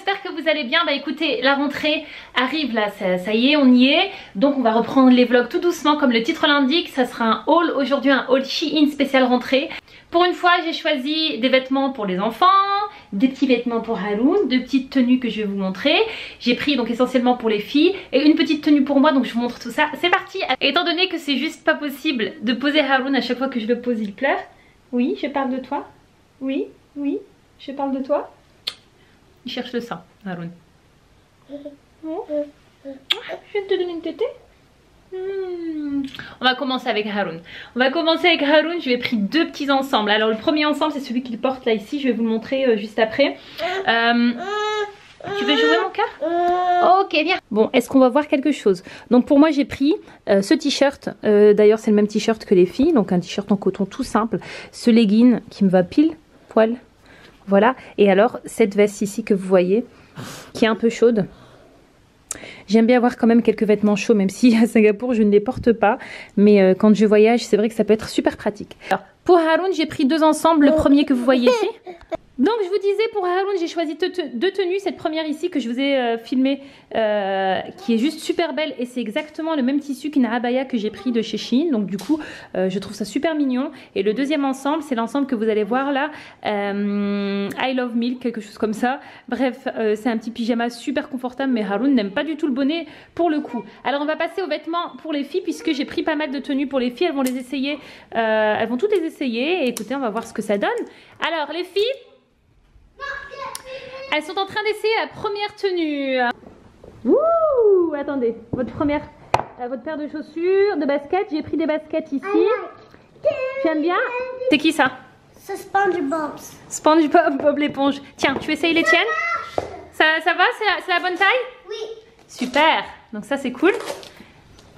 j'espère que vous allez bien. Bah écoutez, la rentrée arrive là, ça, y est, on y est. Donc on va reprendre les vlogs tout doucement comme le titre l'indique. Ça sera un haul aujourd'hui, un haul Shein spécial rentrée. Pour une fois, j'ai choisi des vêtements pour les enfants, des petits vêtements pour Haroun, deux petites tenues que je vais vous montrer. J'ai pris donc essentiellement pour les filles et une petite tenue pour moi, donc je vous montre tout ça. C'est parti Étant donné que c'est juste pas possible de poser Haroun à chaque fois que je le pose, il pleure. Oui, je parle de toi. Oui, oui, je parle de toi. Il cherche le sein, Haroun. Oh. Je viens de te donner une tétée Hmm. On va commencer avec Haroun. On va commencer avec Haroun. Je lui ai pris deux petits ensembles. Alors le premier ensemble c'est celui qu'il porte là ici. Je vais vous le montrer euh, juste après. Euh, tu veux jouer mon cœur? Ok viens. Bon est-ce qu'on va voir quelque chose? Donc pour moi j'ai pris euh, ce t-shirt. D'ailleurs c'est le même t-shirt que les filles. Donc un t-shirt en coton tout simple. Ce legging qui me va pile poil. Voilà. Et alors cette veste ici que vous voyez qui est un peu chaude. J'aime bien avoir quand même quelques vêtements chauds, même si à Singapour je ne les porte pas. Mais euh, quand je voyage, c'est vrai que ça peut être super pratique. Alors, pour Haroun, j'ai pris deux ensembles. Le premier que vous voyez ici, donc je vous disais pour Haroun j'ai choisi deux tenues, cette première ici que je vous ai euh, filmée euh, qui est juste super belle. Et c'est exactement le même tissu qu'une abaya que j'ai pris de chez Shein. Donc du coup euh, je trouve ça super mignon. Et le deuxième ensemble c'est l'ensemble que vous allez voir là. I Love Milk quelque chose comme ça. Bref c'est un petit pyjama super confortable mais Haroun n'aime pas du tout le bonnet pour le coup. Alors on va passer aux vêtements pour les filles puisque j'ai pris pas mal de tenues pour les filles. Elles vont les essayer elles vont toutes les essayer. Et écoutez on va voir ce que ça donne. Alors les filles elles sont en train d'essayer la première tenue. Ouh, attendez, votre première, euh, votre paire de chaussures, de baskets. J'ai pris des baskets ici. Tu aimes bien C'est qui ça? C'est SpongeBob. SpongeBob, Bob l'éponge. Tiens, tu essayes les tiennes? Ça, ça va? C'est la, la bonne taille? Oui. Super. Donc ça c'est cool.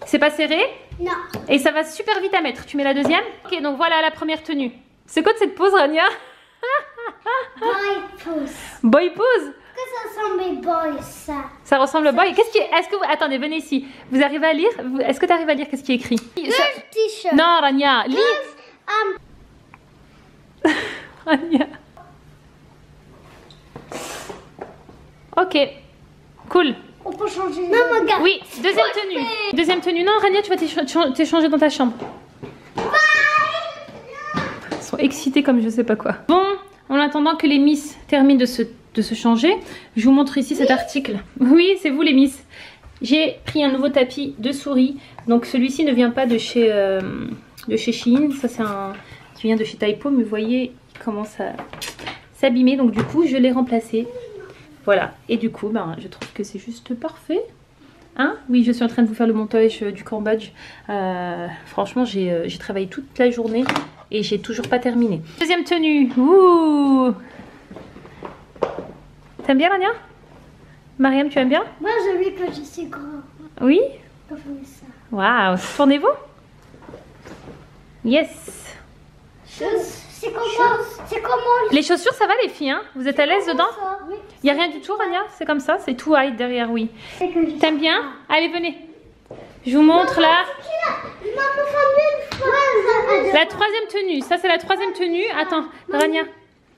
C'est pas serré? Non. Et ça va super vite à mettre. Tu mets la deuxième? Ok, donc voilà la première tenue. C'est quoi de cette pose, Rania? Boy pose. Boy pose ça ressemble boy ça? Ça ressemble au boy. Qu'est-ce qui est Est-ce que vous attendez, venez ici. Vous arrivez à lire? Est-ce que tu arrives à lire qu'est-ce qui est écrit? Ça... t-shirt. Non, Rania, lis. Um... Rania. Ok. Cool. On peut changer. Maman, regarde. Oui, deuxième tenue. Deuxième tenue. Non, Rania, tu vas t'échanger dans ta chambre. Ils sont excités comme je sais pas quoi. Bon, attendant que les Miss terminent de se, de se changer, je vous montre ici cet article. Oui, c'est vous les Miss. J'ai pris un nouveau tapis de souris. Donc celui-ci ne vient pas de chez, euh, de chez Shein. Ça c'est un qui vient de chez Typo. Mais vous voyez, il commence à s'abîmer. Donc du coup, je l'ai remplacé. Voilà. Et du coup, ben, je trouve que c'est juste parfait. Hein? Oui, je suis en train de vous faire le montage euh, du Cambodge. Euh, franchement, j'ai travaillé toute la journée et j'ai toujours pas terminé. Deuxième tenue. Ouh. T'aimes bien, Rania Mariam, tu aimes bien? Moi, je veux que je suis grand. Oui? Waouh. Tournez-vous? Yes. C'est comment, comment? Les chaussures, ça va les filles hein? Vous êtes à l'aise dedans? Il n'y a rien du tout, Rania C'est comme ça? C'est tout high derrière, oui. T'aimes bien? Allez, venez. Je vous montre là. La troisième tenue. Ça, c'est la troisième tenue. Attends, Rania.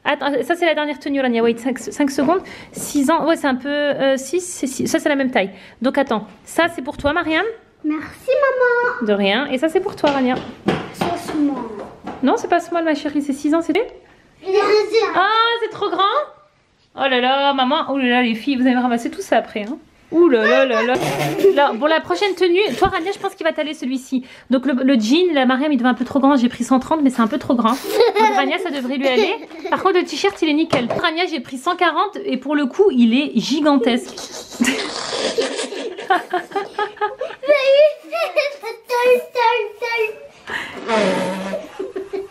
Attends, ça c'est la dernière tenue, Rania. Wait, 5, 5 secondes. 6 ans. Ouais, c'est un peu. 6, euh, ça c'est la même taille. Donc attends, ça c'est pour toi, Mariam. Merci, maman. De rien. Et ça c'est pour toi, Rania. C'est small. Non, c'est pas small, ma chérie. C'est 6 ans, c'est Ah, c'est trop grand? Oh là là, maman. Oh là là, les filles, vous allez ramasser tout ça après. Hein. Ouh là là là là. Bon, la prochaine tenue, toi Rania, je pense qu'il va t'aller celui-ci. Donc le, jean, la Mariam, il devait un peu trop grand. J'ai pris 130, mais c'est un peu trop grand. Donc Rania, ça devrait lui aller. Par contre, le t-shirt, il est nickel. Rania, j'ai pris 140 et pour le coup, il est gigantesque.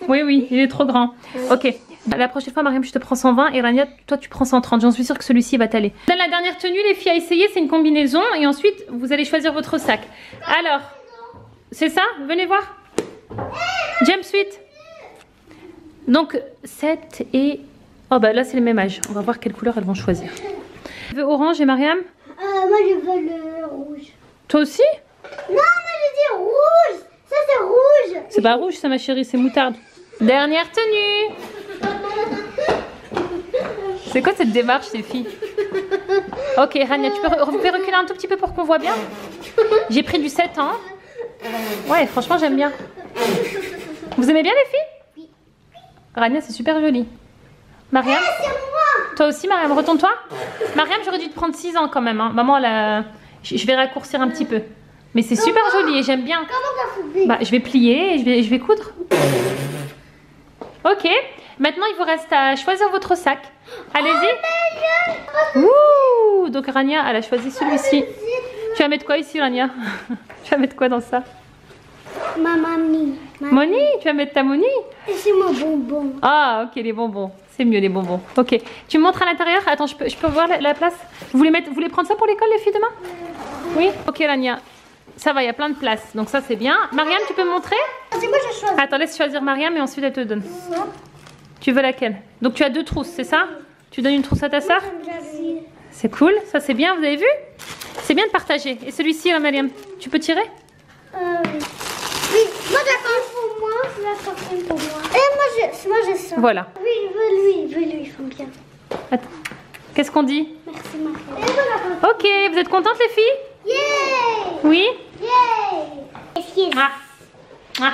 oui, oui, il est trop grand. Ok. La prochaine fois, Mariam, je te prends 120 et Rania, toi, tu prends 130. J'en suis sûre que celui-ci va t'aller. La dernière tenue, les filles à essayer, c'est une combinaison et ensuite, vous allez choisir votre sac. Alors, c'est ça? Venez voir. Jumpsuit. Donc, 7 et... Oh bah là, c'est le même âge. On va voir quelle couleur elles vont choisir. Tu veux orange et Mariam? Euh, Moi, je veux le rouge. Toi aussi? Non, moi, je dis rouge. Ça, c'est rouge. C'est pas rouge, ça, ma chérie, c'est moutarde. Dernière tenue c'est quoi cette démarche, ces filles Ok, Rania, tu peux, reculer un tout petit peu pour qu'on voit bien J'ai pris du 7 ans. Ouais, franchement, j'aime bien. Vous aimez bien les filles Oui. Rania, c'est super joli. Mariam moi. Toi aussi, Mariam, retourne-toi. Mariam, j'aurais dû te prendre 6 ans quand même. hein. Maman, là, je vais raccourcir un petit peu. Mais c'est super joli et j'aime bien. Comment t'as Bah, je vais plier et je vais, je vais coudre. Ok, maintenant il vous reste à choisir votre sac. Allez-y. Ouh, donc Rania, elle a choisi celui-ci. Tu vas mettre quoi ici, Rania? Tu vas mettre quoi dans ça? Ma mamie. Ma... Moni Tu vas mettre ta Moni? C'est mon bonbon. Ah, ok, les bonbons. C'est mieux les bonbons. Ok, tu me montres à l'intérieur? Attends, je peux, je peux voir la, la place? Vous voulez, mettre, vous voulez prendre ça pour l'école, les filles, demain? Oui Ok, Rania. Ça va, il y a plein de places, donc ça c'est bien. Mariam, tu peux me montrer? C'est moi j'ai choisi. Attends, laisse choisir Mariam et ensuite elle te donne. Tu veux laquelle? Donc tu as deux trousses, c'est ça? Tu donnes une trousse à ta soeur C'est cool, ça c'est bien, vous avez vu? C'est bien de partager. Et celui-ci, hein, Mariam, tu peux tirer? Euh, oui. Oui, moi d'accord. pour moi, la pour moi. Et moi je, moi je sens. Voilà. Oui, je veux lui, je veux lui, ils font bien. Attends. Qu'est-ce qu'on dit? Merci voilà. Ok, vous êtes contentes les filles? Yay! Oui? Qu'il Ah. Ah.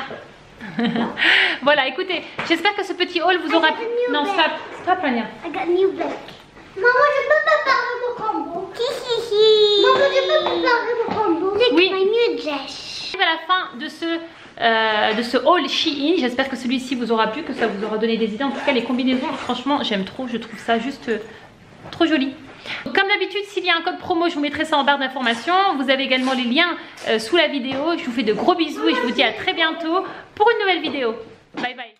voilà, écoutez, j'espère que ce petit haul vous aura... Non, bag. stop, stop, Rania. I got new bag. Maman, je peux préparer mon combo. Maman, je peux préparer mon combo. Oui. my new dress. à la fin de ce, euh, de ce haul Shein. J'espère que celui-ci vous aura plu, que ça vous aura donné des idées. En tout cas, les combinaisons, franchement, j'aime trop. Je trouve ça juste euh, trop joli. Comme d'habitude, s'il y a un code promo, je vous mettrai ça en barre d'informations. Vous avez également les liens euh, sous la vidéo. Je vous fais de gros bisous et je vous dis à très bientôt pour une nouvelle vidéo. Bye bye.